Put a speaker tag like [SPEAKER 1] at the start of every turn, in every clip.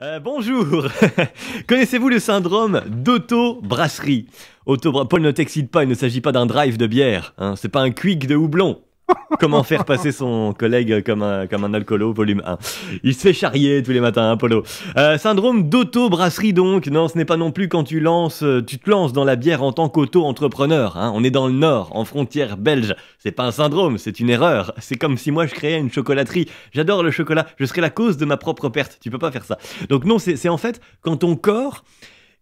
[SPEAKER 1] Euh, bonjour. Connaissez-vous le syndrome d'auto-brasserie? Auto Paul ne t'excite pas, il ne s'agit pas d'un drive de bière, hein, c'est pas un quick de houblon. Comment faire passer son collègue comme un, comme un alcoolo, volume 1. Il se fait charrier tous les matins, Polo. Euh, syndrome d'auto-brasserie donc. Non, ce n'est pas non plus quand tu lances, euh, tu te lances dans la bière en tant qu'auto-entrepreneur. Hein. On est dans le nord, en frontière belge. C'est pas un syndrome, c'est une erreur. C'est comme si moi je créais une chocolaterie. J'adore le chocolat. Je serais la cause de ma propre perte. Tu peux pas faire ça. Donc non, c'est en fait quand ton corps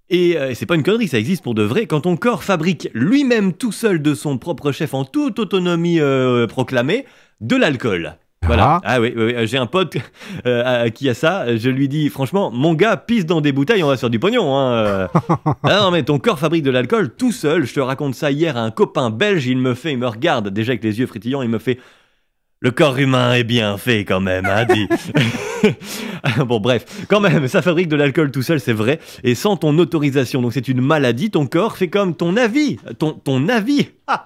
[SPEAKER 1] et euh, c'est pas une connerie, ça existe pour de vrai. Quand ton corps fabrique lui-même tout seul de son propre chef en toute autonomie euh, proclamée de l'alcool. Voilà. Ah, oui, j'ai un pote euh, qui a ça. Je lui dis, franchement, mon gars pisse dans des bouteilles, on va sur du pognon. Hein. ah non, mais ton corps fabrique de l'alcool tout seul. Je te raconte ça hier à un copain belge. Il me fait, il me regarde déjà avec les yeux frétillants. Il me fait, le corps humain est bien fait quand même, hein, dit. bon, bref, quand même, ça fabrique de l'alcool tout seul, c'est vrai, et sans ton autorisation. Donc c'est une maladie, ton corps fait comme ton avis. Ton, ton avis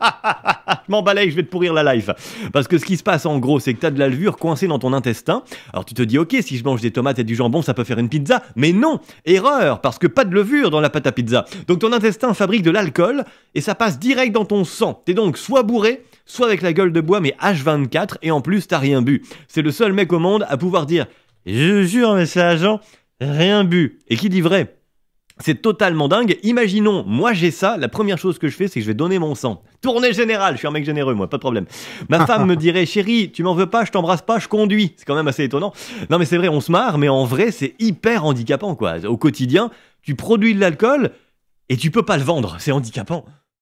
[SPEAKER 1] Je m'en je vais te pourrir la life. Parce que ce qui se passe en gros, c'est que t'as de la levure coincée dans ton intestin. Alors tu te dis, ok, si je mange des tomates et du jambon, ça peut faire une pizza. Mais non Erreur Parce que pas de levure dans la pâte à pizza. Donc ton intestin fabrique de l'alcool, et ça passe direct dans ton sang. T'es donc soit bourré, soit avec la gueule de bois, mais H24, et en plus, t'as rien bu. C'est le seul mec au monde à pouvoir dire Je jure, mais c'est agent, rien bu. Et qui dit vrai? C'est totalement dingue. Imaginons, moi j'ai ça, la première chose que je fais, c'est que je vais donner mon sang. Tournée générale, je suis un mec généreux, moi, pas de problème. Ma femme me dirait, chérie, tu m'en veux pas, je t'embrasse pas, je conduis. C'est quand même assez étonnant. Non mais c'est vrai, on se marre, mais en vrai, c'est hyper handicapant, quoi. Au quotidien, tu produis de l'alcool et tu peux pas le vendre, c'est handicapant.